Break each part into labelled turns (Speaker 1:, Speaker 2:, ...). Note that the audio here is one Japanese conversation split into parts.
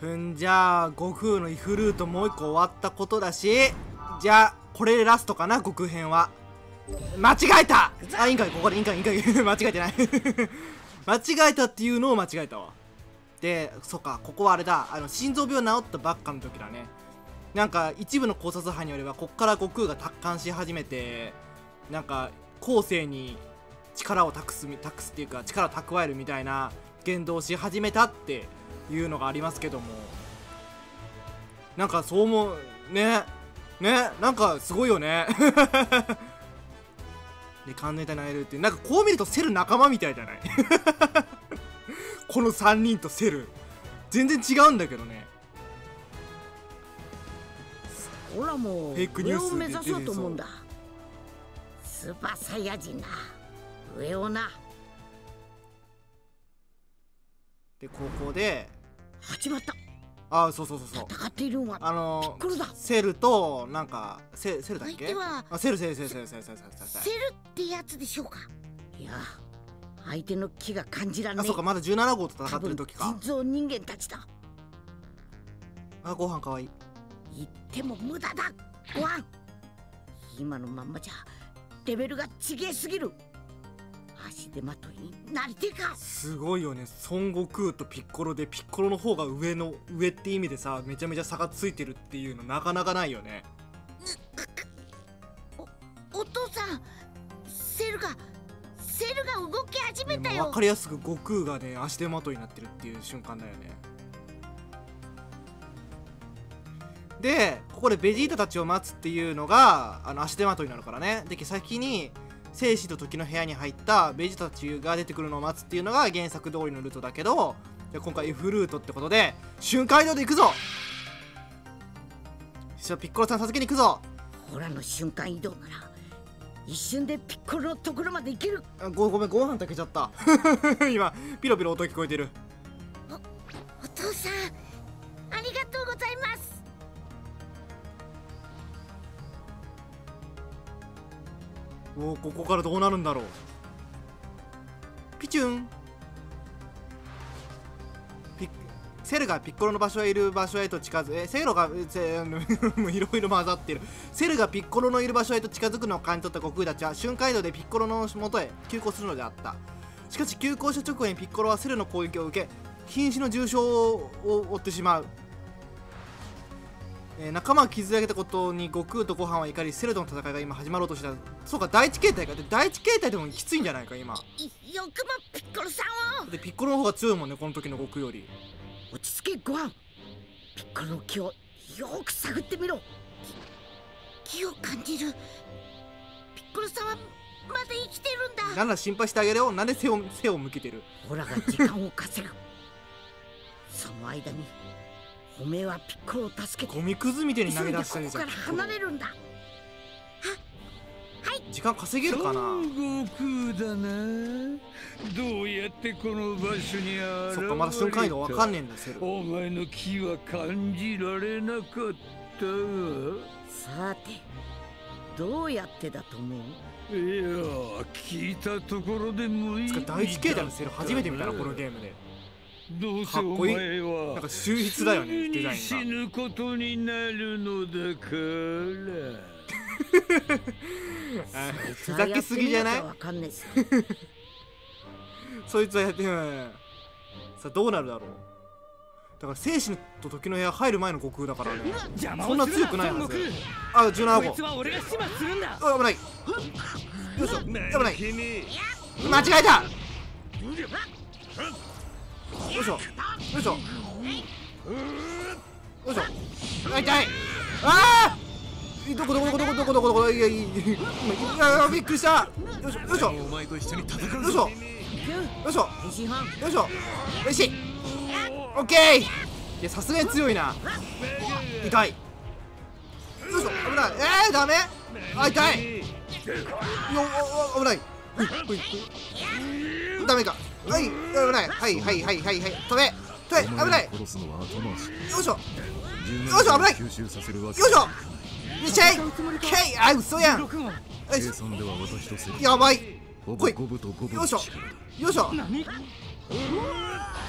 Speaker 1: ふんじゃあ悟空のイフルートもう一個終わったことだしじゃあこれでラストかな悟空編は。間違えた！あいいんかいここでいいんかいいいんかい間違えてない。間違えたっていうのを間違えたわ。でそっかここはあれだ。あの心臓病治ったばっかの時だね。なんか一部の考察班によればこっから悟空が達観し始めてなんか後世に力を託す託すっていうか力を蓄えるみたいな言動をし始めたっていうのがありますけども。なんかそう思う。ね。ね。なんかすごいよね。で完全体に会えるっていう。なんかこう見るとセル仲間みたいじゃない？この3人とセル。全然違うんだけどね。
Speaker 2: ほらもう
Speaker 1: フェイクニュース
Speaker 2: 上を目指そうと思うんだ。スーパーサイヤ人な。上をな。
Speaker 1: で高校で
Speaker 2: 始まった。
Speaker 1: あそうそうそうそう。
Speaker 2: 戦っている
Speaker 1: あの、
Speaker 2: ピッコロだ。
Speaker 1: セルとなんかセセルだっけ？
Speaker 2: 相手は
Speaker 1: あセルセルセルセルセルセルセル
Speaker 2: ってやつでしょうか？いや相手の気が感じらんね
Speaker 1: あそうかまだ17号と戦ってる時か。
Speaker 2: 人造人間たちだ。
Speaker 1: あ悟飯かわいい。
Speaker 2: 言っても無駄だ。悟飯。今のまんまじゃレベルがちげえすぎる。足手まといになりてえか。
Speaker 1: すごいよね。孫悟空とピッコロでピッコロの方が上の上って意味でさめちゃめちゃ差がついてるっていうのなかなかないよね。
Speaker 2: お父さんセルがセルが動き始めたよ。
Speaker 1: ね分かりやすく悟空がね足手まといになってるっていう瞬間だよね。でここでベジータたちを待つっていうのがあの足手まといになるからね。で先に生死と時の部屋に入ったベジータたちが出てくるのを待つっていうのが原作通りのルートだけどじゃあ今回 F ルートってことで瞬間移動で行くぞ。じゃあピッコロさん助けに行くぞ。
Speaker 2: ほらの瞬間移動なら一瞬でピッコロのところまで行ける。
Speaker 1: あごごめんご飯炊けちゃった。今ピロピロ音聞こえてる。
Speaker 2: お父さん
Speaker 1: おーここからどうなるんだろう。ピチュン。ピセルがピッコロの場所へいる場所へと近づえセロがせ いろいろ混ざってる。セルがピッコロのいる場所へと近づくのを感じ取った悟空たちは瞬間移動でピッコロの元へ急行するのであった。しかし急行した直後にピッコロはセルの攻撃を受け瀕死の重傷を負ってしまう。え仲間を傷つけたことに悟空とご飯は怒りセルとの戦いが今始まろうとしたそうか第一形態かで第一形態でもきついんじゃないか今。
Speaker 2: よくもピッコロさんを
Speaker 1: でピッコロの方が強いもんねこの時の悟空より
Speaker 2: 落ち着けご飯ピッコロの気をよく探ってみろ気を感じるピッコロさんはまだ生きてるんだ
Speaker 1: なんだ心配してあげるよなんで背を背を向けてる
Speaker 2: オラが時間を稼ぐその間におめえはピッコロを助けて
Speaker 1: ゴミくずみたいに投げ出したりじゃん
Speaker 2: こから離れるんだ。
Speaker 1: 時間稼げるかな？
Speaker 3: 孫悟空だな。どうやってこの場所に現れた
Speaker 1: そっかまだ瞬間移動わかんねえんだセル。
Speaker 3: お前の気は感じられなかった。わ
Speaker 2: さてどうやってだと思う？
Speaker 3: いや聞いたところでもいい
Speaker 1: つか第一形態のセル。初めて見たなこのゲームで
Speaker 3: どうせお
Speaker 1: かっこいい。
Speaker 3: 前は
Speaker 1: なんか秀逸だよねデザイ
Speaker 3: 死
Speaker 1: ンが。
Speaker 3: ぬことになるのだから。
Speaker 1: あふざけすぎじゃない？
Speaker 2: わかんないっす
Speaker 1: そいつはやってうんさあどうなるだろう。だから生死と時の部屋入る前の悟空だからね。そんな強くないはず。あ17号
Speaker 4: 空こいつは俺が始末するんだ。
Speaker 1: あ危ない。よいしょ。危ない
Speaker 3: 君。
Speaker 1: 間違えた。よいしょよいしょよい。しょあ痛いああどこどこどこどこどこどこどこいやいやびっくりした。よいしょよいしょ。よ
Speaker 4: お前と一緒に戦う
Speaker 1: いしょ。よいしょ。よいしょ。よしオッケー。いやさすがに強いな。痛い。よいしょ。危ない。えー、ダメ。あ痛い。よ危ない。ダメかはい危ない。はいはいはいはいはい。止め止め危ない。よいしょ。
Speaker 5: よ
Speaker 1: いしょ危ない。よいしょ。いっちゃい。けいあ嘘やん。よいしょ。やばい。
Speaker 5: ほぼ
Speaker 1: 来い。よいしょ。よいしょ。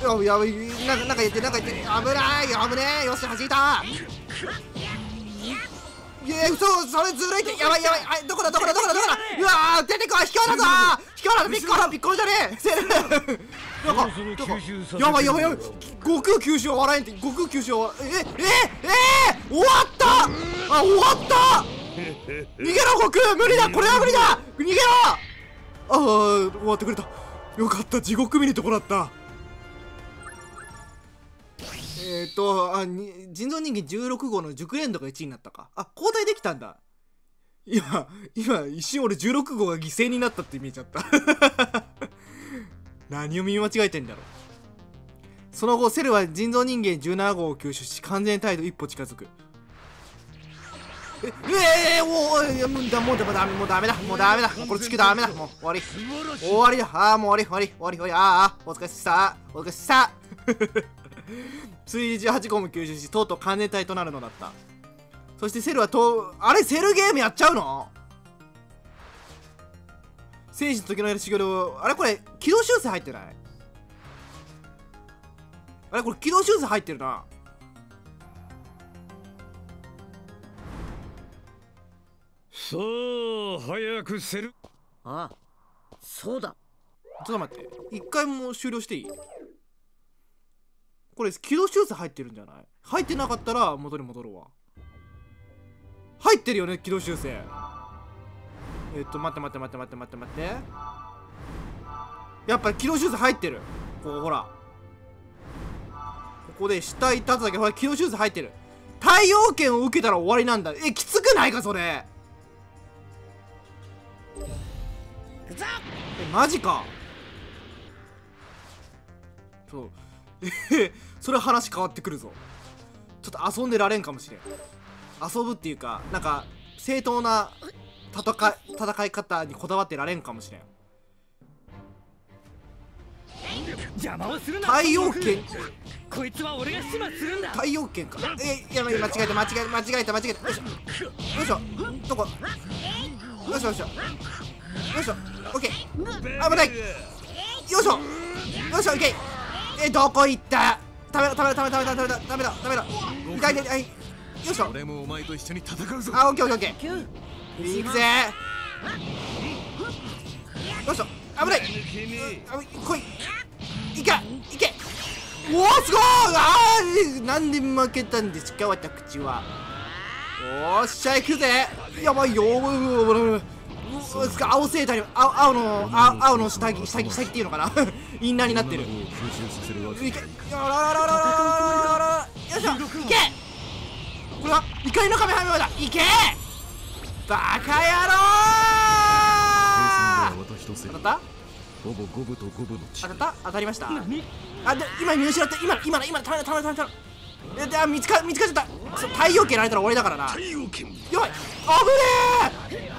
Speaker 1: やばいやばい。なんかなんか言ってなんか言って危ない危ねえ。よし弾いた。いや嘘それずるいってやばいやばいあどこだどこだどこだどこだ？うわー出てこい。卑怯だぞ卑怯だぞピッコロピッコロじゃねえ。なんやばいやばいやばい。悟空吸収は笑えんって悟空吸収は笑ええええ終わった！あ終わった！逃げろ悟空。無理だこれは無理だ！逃げろ！ああ終わってくれた。よかった地獄見るとこだったえっ、ー、とあに人造人間16号の熟練度が1位になったか。あ交代できたんだ。今今一瞬俺16号が犠牲になったって見えちゃった。何を見間違えてんだろう。その後セルは人造人間17号を吸収し完全態度一歩近づく。えええー、おーいやもうだもうだもうダメもうダメだもうダメだ。もうこれ地球ダメだ。もう終わり。終わりだ。ああもう終わり終わり終わり。終わりああお疲れさお疲れさに18号も吸収しとうとう完全体となるのだった。そしてセルはとあれセルゲームやっちゃうの？戦士の時のやる修行であれこれ軌道修正入ってない？あれこれ軌道修正入ってるな。
Speaker 3: さあ早くせる
Speaker 2: あそうだ。
Speaker 1: ちょっと待って。一回も終了していい？これ軌道修正入ってるんじゃない？入ってなかったら元に戻るわ。入ってるよね軌道修正。えっと待って待って待って待って待って待って。やっぱり軌道修正入ってる。ここほら。ここで下行った後だけどほら軌道修正入ってる。太陽圏を受けたら終わりなんだ。えきつくないかそれ。えマジか。そう。え それは話変わってくるぞ。ちょっと遊んでられんかもしれん。遊ぶっていうかなんか正当な戦い戦い方にこだわってられんかもしれん。
Speaker 4: 邪魔をするな。
Speaker 1: 太陽圏。
Speaker 4: こいつは俺が始末するんだ。
Speaker 1: 太陽圏か。えい間違えた間違えた間違えた間違えた。よいしょ。よいしょ。どこ？よいしょよいしょ。よいしょ。オッケー。危ない。よいしょ。よいしょいけえどこ行った？食べろ食べろ食べろ食べろ食べろ食べろ食べろ。痛い痛い痛い。よいしょ。
Speaker 5: 俺もお前と一緒に戦うぞ。
Speaker 1: あオッケーオッケーオッケー。行くぜ。よいしょ危ない。あ来い。いけいけ。おおすごい。あーなんで負けたんですか私は。おっしゃ行くぜ。やばいようわそうですか。青セーターに青青の青青の下着下着下着っていうのかな。インナーになってる。いけ。よいしょいけこれは怒りの壁はめだいけバカ野郎当たった
Speaker 5: ほぼ五分と五分の
Speaker 1: 当たった当たりましたあで今見失った今今の今のためためためためえで見つか見つかっちゃった太陽系られたら終わりだからな
Speaker 5: 太陽
Speaker 1: 系よい危ねえ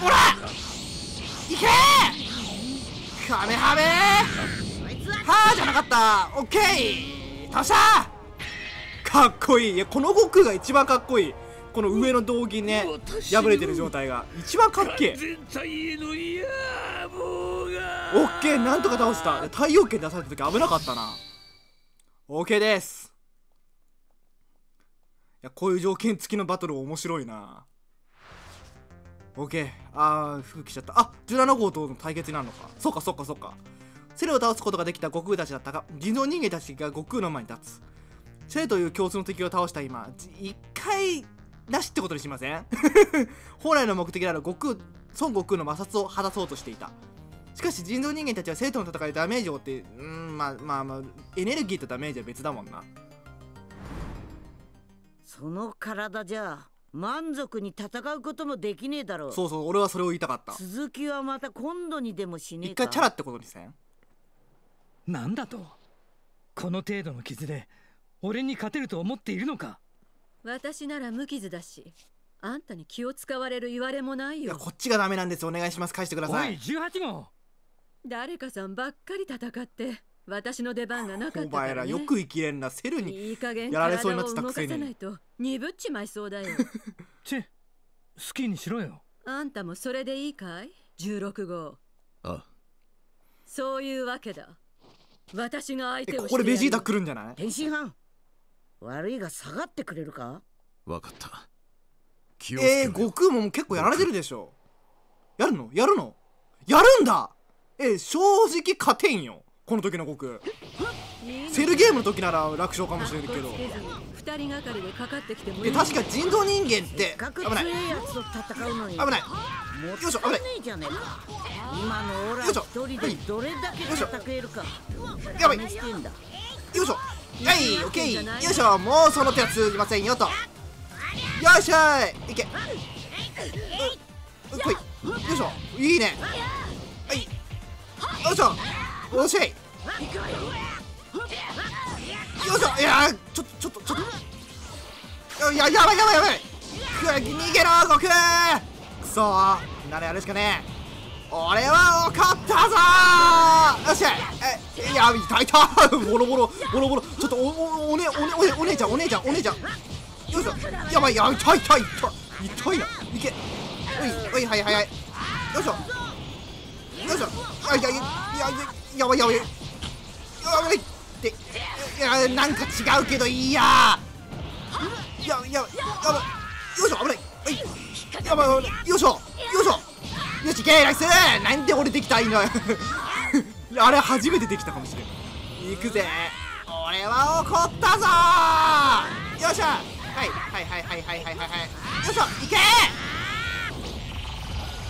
Speaker 1: ほらいけーカメハメはーじゃなかった。オッケー。倒したかっこいい。いやこの悟空が一番かっこいい。この上の道着ね破れてる状態が。一番かっけえ。オッケー。なんとか倒した。太陽圏出された時危なかったな。オッケーです。いやこういう条件付きのバトル面白いなオッケーあー服着ちゃった。あ17号との対決になるのか。そうかそうかそうか。セルを倒すことができた悟空たちだったが人造人間たちが悟空の前に立つ。セルという共通の敵を倒した今一回なしってことにしません？本来の目的である悟空孫悟空の摩擦を果たそうとしていた。しかし人造人間たちは生徒の戦いでダメージを負ってうんまあまあまあエネルギーとダメージは別だもんな。
Speaker 2: その体じゃ満足に戦うこともできねえだろう。
Speaker 1: そうそう俺はそれを言いたかった。
Speaker 2: 続きはまた今度にでもしねえ
Speaker 1: 一
Speaker 2: か
Speaker 1: 回チャラってことにせん。
Speaker 4: なんだと？この程度の傷で俺に勝てると思っているのか？
Speaker 6: 私なら無傷だしあんたに気を使われる言われもないよ。
Speaker 1: いやこっちがダメなんですお願いします。返してくださ
Speaker 4: おい
Speaker 1: い
Speaker 4: 18号。
Speaker 6: 誰かさんばっかり戦って私の出番がなかっ
Speaker 1: お
Speaker 6: たから、ね、
Speaker 1: 前らよく生きれんな。セルに
Speaker 6: いい加減
Speaker 1: やられそうになってたくせに。
Speaker 6: さないと鈍っちまいそうだよ。
Speaker 4: チェ好きにしろよ。
Speaker 6: あんたもそれでいいかい？16号。
Speaker 5: あ
Speaker 6: そういうわけだ。私が相
Speaker 1: え
Speaker 6: 手を
Speaker 1: ここでベジータ
Speaker 6: る
Speaker 1: 来るんじゃない？
Speaker 2: 天津飯。悪いが下がってくれるか？
Speaker 5: わかった。気をつけ
Speaker 1: えー、
Speaker 5: ろ
Speaker 1: 悟空も結構やられてるでしょ。やるの？やるの？やるんだ！えー、正直勝てんよこの時の悟空セルゲームの時なら楽勝かもしれんけど。
Speaker 6: 二人がかりでかかってきてもい
Speaker 1: 確か人造人間って。
Speaker 2: 各
Speaker 1: 危ない。危ない。
Speaker 2: も
Speaker 1: よいしょ危ない。
Speaker 2: 今のオラ
Speaker 1: よいしょ。
Speaker 2: 一人でどれだけ戦えるか。
Speaker 1: やばい。よいしょ。はいオッケー。よいしょ。もうその手は通じませんよと。よいしょい。け。ううこい。よいしょ。いいね。はい。よいしょおしい。よいしょいやーちょっとちょっとちょっと。いややばいやばいやばい。逃げろ悟空。くそー。ならやるしかね。え俺は怒ったぞー。よしえいや痛い痛い ボロボロボロボロ。ちょっとおおおねおねおねお姉ちゃんお姉ちゃんお姉ちゃん。よいしょ。やばいや痛い痛い痛い。痛いな。いけ。おいおいはいはいはい。よいしょ。よいしょ。あいやいやいややばいやばいやばいっていやなんか違うけどいいやばいやばいやばいよいしょ危ない。はいやばいやばいよいしょ。よいしょよしいけラクスなんで俺できたいのあれ初めてできたかもしれんいくぜ俺は怒ったぞよっしゃはいはいはいはいはいはいはい。よいしょ。行け。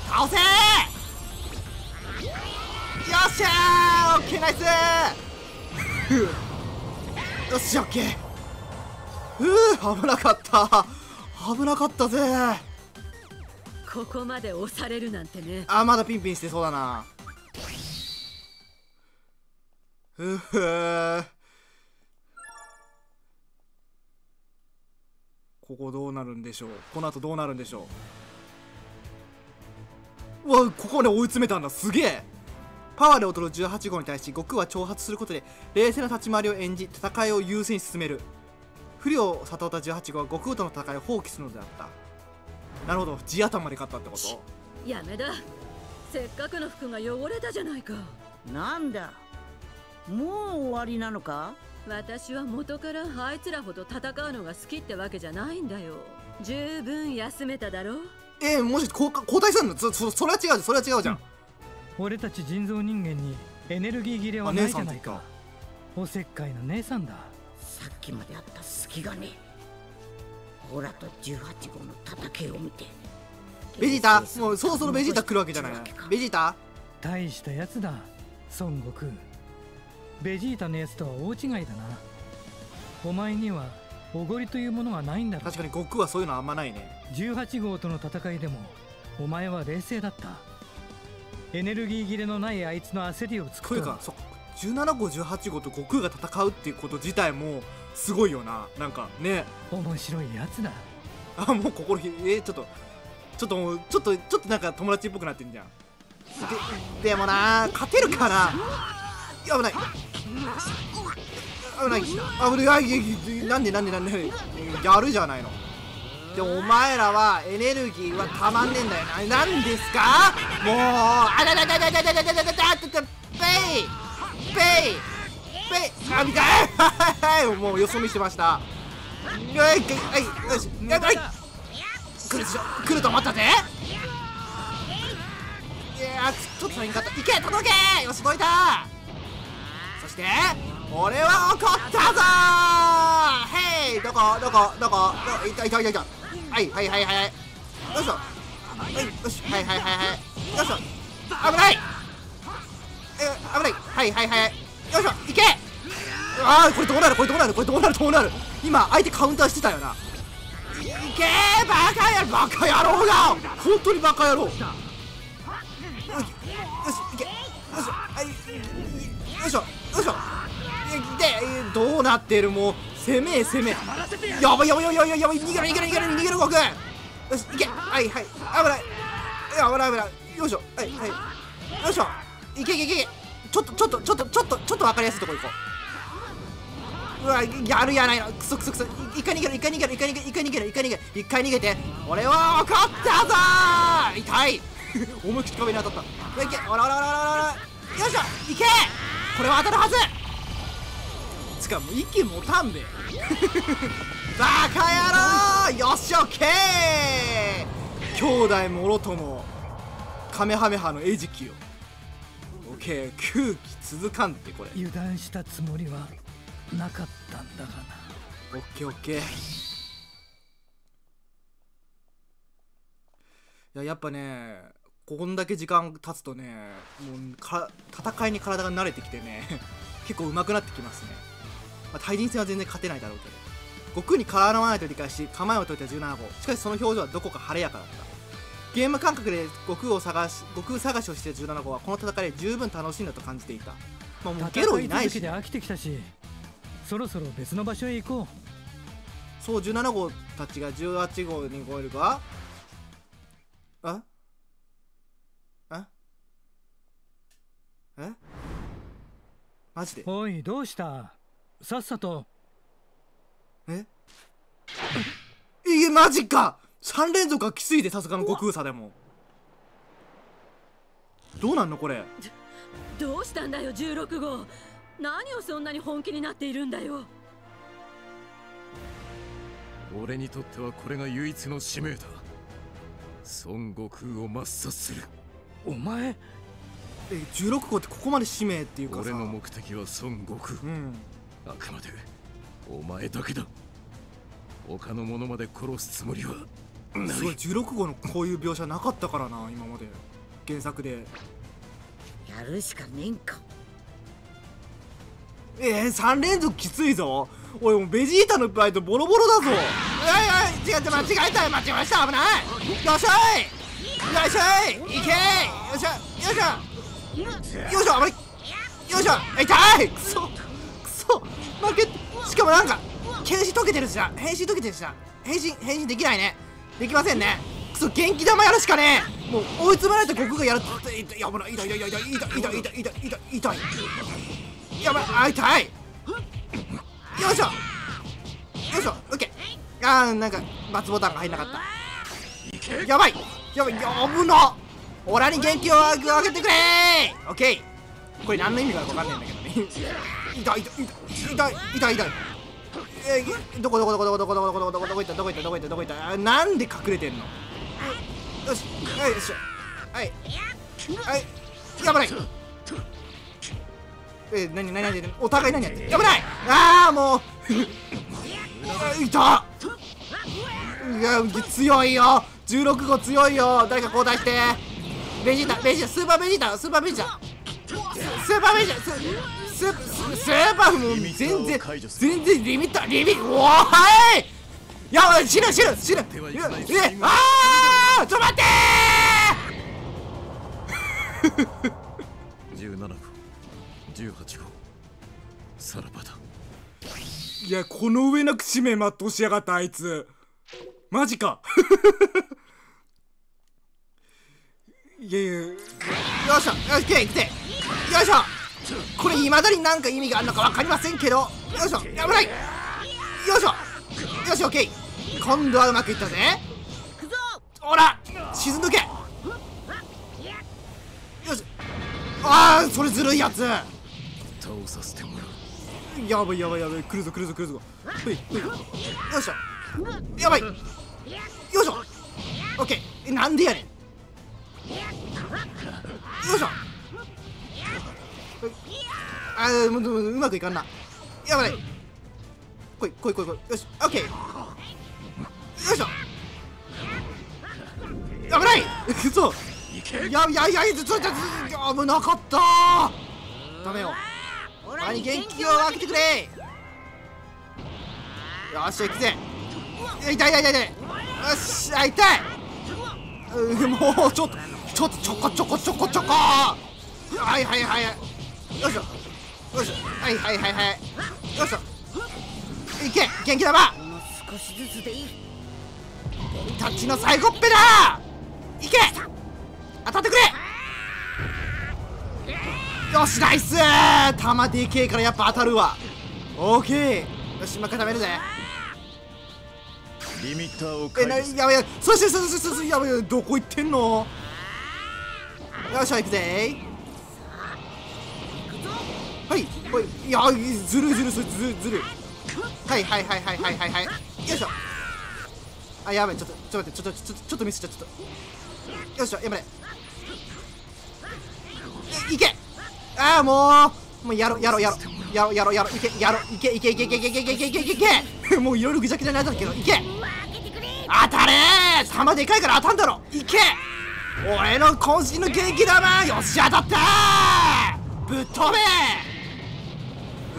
Speaker 1: 倒せしゃーオッケーナイス。よっしゃオッケー。ふう危なかった。危なかったぜ。
Speaker 6: ここまで押されるなんてね。
Speaker 1: あまだピンピンしてそうだな。ふふここどうなるんでしょう。この後どうなるんでしょう。うわここまで追い詰めたんだ。すげえパワーで劣る18号に対し悟空は挑発することで冷静な立ち回りを演じ戦いを優先に進める。不慮を悟った18号は悟空との戦いを放棄するのであった。なるほど。地頭で勝ったってこと？
Speaker 6: やめだ。せっかくの服が汚れたじゃないか。
Speaker 2: なんだ？もう終わりなのか？
Speaker 6: 私は元からあいつらほど戦うのが好きってわけじゃないんだよ。十分休めただろ
Speaker 1: えー、もし交換交代するの？そそそれは違うじゃんそれは違うじゃん、
Speaker 4: 俺たち人造人間にエネルギー切れはないじゃない
Speaker 1: あ
Speaker 4: か。おせっかいな姉さんだ。
Speaker 2: さっきまであった隙がねオラと18号の戦いを見て。
Speaker 1: ベジータもうそろそろベジータ来るわけじゃない。ベジータ？
Speaker 4: 大したやつだ。孫悟空。ベジータのやつとは大違いだな。お前にはおごりというものがないんだろ
Speaker 1: 確かに悟空はそういうのあんまないね。
Speaker 4: 18号との戦いでもお前は冷静だったエネルギー切れのないあいつの焦りをつくと。
Speaker 1: というか。そ17号18号と悟空が戦うっていうこと自体もすごいよな。なんかね。
Speaker 4: 面白いやつだ。
Speaker 1: あもう心ひえー、ちょっとちょっとちょっとちょっとなんか友達っぽくなってんじゃん。ででもな勝てるかない。や危ない。危ない。危ない。なんでなんでなんでやるじゃないのでもお前らはエネルギーはたまんねえんだよ。ななんですか？もうあららららららららららららペイペイペイあみたいはいもうよそ見してましたはいはいよしやばい来るでしょ来ると思ったぜいやちょっと足りんかったいけ届けよし届いたそして俺は怒ったぞーへいどこどこどこどいたいたいたいたはいはいはいはい。はいよいしょ。はいよしはいはいはい。はいよいしょ。危ない。え危ない。はいはいはい。よいしょ。いけ。ああこれどうなる？これどうなる？これどうなる？どうなる？今相手カウンターしてたよな。いけ。ーバカ野郎。バカ野郎が。本当にバカ野郎。よしよしいけよいしょ。はい。よいしょ。よいしょ。でどうなってる？もう。攻め攻め。やばいやばいやばいやばいやばい。逃げろ逃げろ逃げろ逃げろ悟空よし行け。はいはい。危ないい。危ない危ない。よいしょ。はいはい。よいしょ。いけいけいけ。ちょっとちょっとちょっとちょっとちょっと分かりやすいとこ行こう。うわやるやないのクソクソクソ。いか逃げろいか逃げろいか逃げろいか逃げろいか逃げろ一回逃げて俺は分かったぞー。痛い。思いっきり壁に当たった。いけ。おらおらおらおらおらよいしょ。いけ。これは当たるはず。かもう息もたんべバカ野郎よしオッケー兄弟もろともカメハメハの餌食よオッケー空気続かんってこれ。
Speaker 4: 油断したつもりはなかったんだがな。
Speaker 1: オッケーオッケー。いややっぱねこんだけ時間経つとねもうか戦いに体が慣れてきてね結構上手くなってきますね、まあ、対人戦は全然勝てないだろうけど悟空に絡まないと理解し構えを解いた17号。しかしその表情はどこか晴れやかだった。ゲーム感覚で悟空を探し悟空探しをしている17号はこの戦いで十分楽しいんだと感じていた。まあもうゲロいないし。
Speaker 4: 飽きてきたしそろそろ別の場所へ行こ
Speaker 1: そう17号たちが18号に超えるかあ？あ？え？マジで？
Speaker 4: うおいどうした？さっさと。
Speaker 1: え？いえマジか！3連続はきついでさすがの悟空さでも。どうなんのこれ？
Speaker 6: どうしたんだよ16号。何をそんなに本気になっているんだよ。
Speaker 5: 俺にとってはこれが唯一の使命だ。孫悟空を抹殺する。
Speaker 4: お前？
Speaker 1: え16号ってここまで使命っていうかさ。
Speaker 5: 俺の目的は孫悟空。
Speaker 1: うん
Speaker 5: あくまでお前だけだ。他の者まで殺すつもりはない。
Speaker 1: すごい16号のこういう描写なかったからな今まで。原作で。
Speaker 2: やるしかねえんか。
Speaker 1: えー、3連続きついぞ。俺もうベジータのバイトボロボロだぞ。いやいや違う違う間違えた間違えました。危ない。よっしゃい。よいしょい。いけ。よいしょよいしょ。よいしょ危ないよいしょ。痛い。くそ負けしかもなんか剣士解けてるしな。変身解けてるしな。変身変身できないね。できませんね。くそ元気玉やるしかねえ。もう追い詰められた悟空がやるって。やばい痛い痛い痛い痛い痛い痛い痛い。痛い痛い痛いやばいあ痛い。よいしょ。よいしょ。オッケーあーなんかバツボタンが入んなかった。やばい。やばいやぶなオラに元気をあげてくれー。オッケーこれ何の意味か分かんないんだけどね。痛い痛い痛い痛い痛い痛いえー、どこどこどこどこどこどこどこどこどこ行ったどこ行ったどこ行ったどこ行ったあなんで隠れてんのよしはいよしはいはいやばないえー、何何何何お互い何やってやばないああもういたいや強いよ16号強いよ誰か交代してベジータベジータスーパーベジータスーパーベジータスーパーベジータスススーパーも全然全然リミッターリミットおーいやばい死ぬ死ぬ死ぬえああちょっと待ってー
Speaker 5: 17号18号さらばだ
Speaker 1: いやこの上なく使命全うしやがったあいつマジかいやいやよっしゃよし来て来てよいしょこれいまだになんか意味があるのか分かりませんけど。よいしょ危ない。よいしょ。よしオッケー今度はうまくいったぜ。ほら沈んどけ。よし。ああそれずるいやつ。
Speaker 5: 倒させてもらう
Speaker 1: やばいやばいやばい。来るぞ来るぞ来るぞ。ほいほい。よいしょ。やばい。よいしょ。オッケーなんでやねん。よいしょ。あーもうもううまくいかんな。やばい。来い来い来い来い。よしオッケー。よいしょ。危ない。くそやいやいやいやちょちょちょ危なかった。ダメよ。前に元気を分けてくれ。よっしゃ行くぜ。痛い痛い痛い。痛いよっしゃ痛い。うもうちょっとちょっとちょこちょこちょこちょこ。はいはいはいよいしょ。よいしょ。はいはいはいはい。よいしょ。いけ。元気玉。
Speaker 2: もう少しずつでいい。
Speaker 1: タッチの最後っぺだ。いけ。当たってくれ。よしナイス。弾でけえからやっぱ当たるわ。オーケー。よし今固めるぜ。
Speaker 5: リミッターを
Speaker 1: えな
Speaker 5: 解除する。
Speaker 1: やばいやばい。そしてそしてそしてやばい。どこ行ってんの？よっしゃ行くぜはい。はい。いやずるずるずるずるずる。はいはいはいはいはいはいはい。よいしょ。あやばい。ちょっとちょっと待って。ちょっとちょっとちょっとミスっちゃった。ちょっと。よいしょ。やばい。いいけ。ああもう。もうやろやろやろ。やろやろやろ。いけやろ。いけいけいけいけいけいけいけいけいけいけいけ。もういろいろぐちゃぐちゃになったけどいけ。当たれー。弾でかいから当たんだろ。いけ。俺の渾身の元気玉。よし当たったー。ぶっ飛べ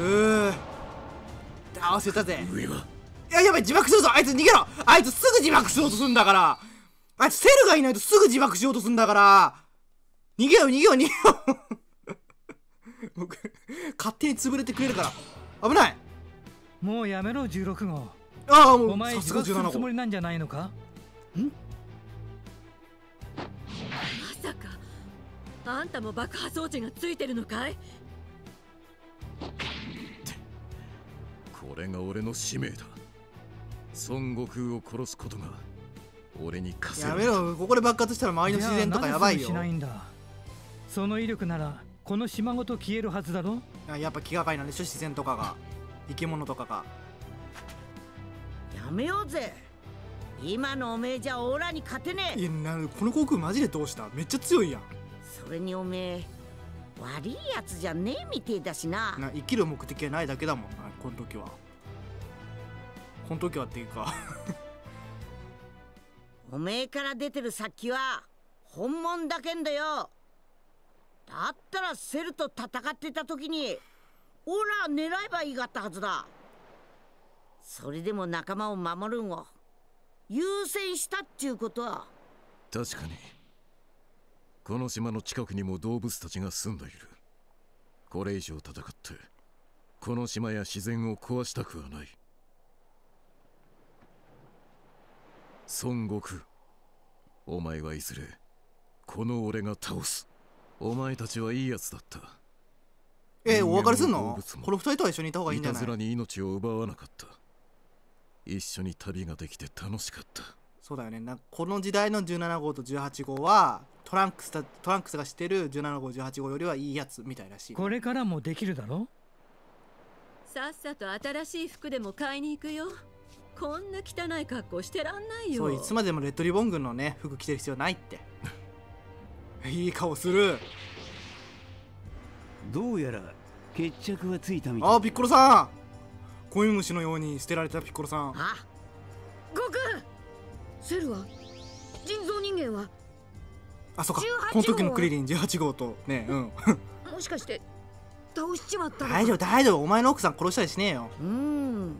Speaker 1: うー倒せたぜ。
Speaker 5: 上は？い
Speaker 1: ややばい自爆するぞ。あいつ逃げろ。あいつすぐ自爆しようとするんだから。あいつセルがいないとすぐ自爆しようとするんだから。逃げよう逃げよう逃げよう。僕勝手に潰れてくれるから。危ない。
Speaker 4: もうやめろ16号。
Speaker 1: ああも
Speaker 4: お前
Speaker 1: うさすが
Speaker 4: 自爆する
Speaker 1: 17号
Speaker 4: つもりなんじゃないのか？
Speaker 6: まさかあんたも爆破装置がついてるのかい？
Speaker 5: これが俺の使命だ。孫悟空を殺すことが俺に課せ
Speaker 1: やめろ。ここで爆発したら周りの自然とかやばいよ。
Speaker 4: そうしないんだ。その威力ならこの島ごと消えるはずだろ。
Speaker 1: ややっぱ気がかりなんでしょ？自然とかが。生き物とかが。
Speaker 2: やめようぜ。今のおめえじゃオーラに勝てねえ。
Speaker 1: いやなこの航空マジでどうした？めっちゃ強いやん。
Speaker 2: それにおめえ悪いやつじゃねえみてえだしな。
Speaker 1: な生きる目的はないだけだもん。なこの時は。この時はっていうか。
Speaker 2: おめえから出てる先は本物だけんだよ。だったらセルと戦ってた時にオラ狙えばいいがったはずだ。それでも仲間を守るんを優先したっちゅうこと。は
Speaker 5: 確かに。この島の近くにも動物たちが住んでいる。これ以上戦ってこの島や自然を壊したくはない。孫悟空お前はいずれこの俺が倒す。お前たちはいいやつだった。
Speaker 1: えお別れすんの？この二人とは一緒にいた方がいいんじゃない？
Speaker 5: いたずらに命を奪わなかった。一緒に旅ができて楽しかった。
Speaker 1: そうだよね。なこの時代の17号と18号はトランクスたトランクスがしてる17号18号よりはいいやつみたいらしい。
Speaker 4: これからもできるだろ？
Speaker 6: さっさと新しい服でも買いに行くよ。こんな汚い格好してらんないよ。
Speaker 1: そういつまでもレッドリボン軍のね服着てる必要ないって。いい顔する。
Speaker 7: どうやら決着はついたみたい。
Speaker 1: あーピッコロさん。コイムシのように捨てられたピッコロさん。
Speaker 2: あ
Speaker 8: 悟空。セルは人造人間は
Speaker 1: あそっか。
Speaker 8: 18
Speaker 1: この時のクリリン18号とねうん。
Speaker 8: もしかして倒しちまった
Speaker 1: 大丈夫大丈夫。お前の奥さん殺したりしねえよ。
Speaker 2: うーん。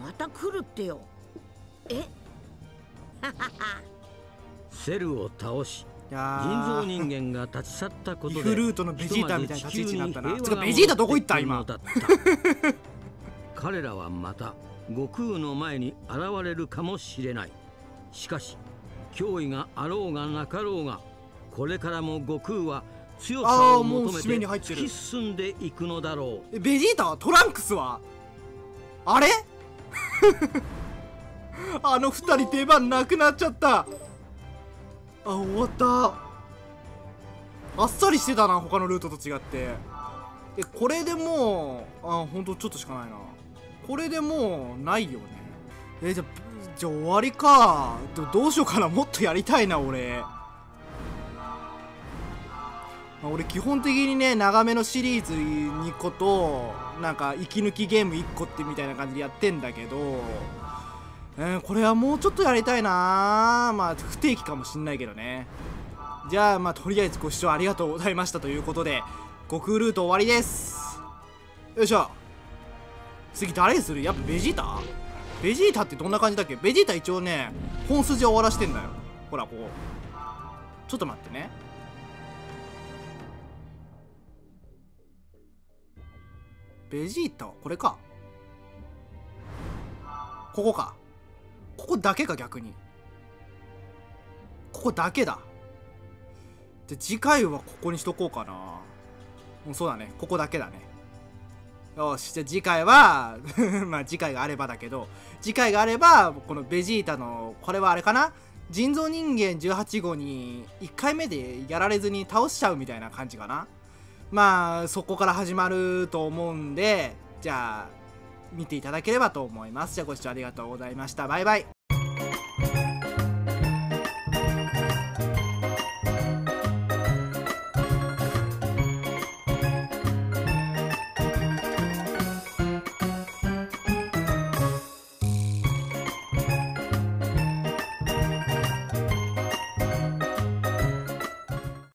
Speaker 2: また来るってよ。
Speaker 8: え？
Speaker 9: セルを倒し人造
Speaker 1: ー。
Speaker 9: 人間が立ち去ったことで
Speaker 1: イフルートのベジータみたいな立ち位置になったな。つうかベジータどこ行った今？
Speaker 9: 彼らはまた悟空の前に現れるかもしれない。しかし脅威があろうがなかろうがこれからも悟空は強さを
Speaker 1: あもう締
Speaker 9: 求めて突き進んでいくのだろう。
Speaker 1: えベジータはトランクスはあれ？あの二人出番なくなっちゃった。あ終わった。あっさりしてたな他のルートと違って。えこれでもうあほんとちょっとしかないな。これでもうないよね。えじゃじゃあ終わりか。どうしようかな。もっとやりたいな俺。まあ俺基本的にね長めのシリーズ2個となんか息抜きゲーム1個ってみたいな感じでやってんだけど、えーこれはもうちょっとやりたいなまあ不定期かもしんないけどね。じゃあまあとりあえずご視聴ありがとうございましたということで悟空ルート終わりです。よいしょ。次誰にする？やっぱベジータ？ベジータってどんな感じだっけ？ベジータ一応ね本筋は終わらしてんだよ。ほらこうちょっと待ってね。ベジータ？はこれか。ここか。ここだけか逆に。ここだけだ。で次回はここにしとこうかな。もうそうだね。ここだけだね。よし。じゃあ次回は まあ次回があればだけど次回があればこのベジータのこれはあれかな？人造人間18号に1回目でやられずに倒しちゃうみたいな感じかな。まあそこから始まると思うんでじゃあ見ていただければと思います。じゃあご視聴ありがとうございました。バイバイ。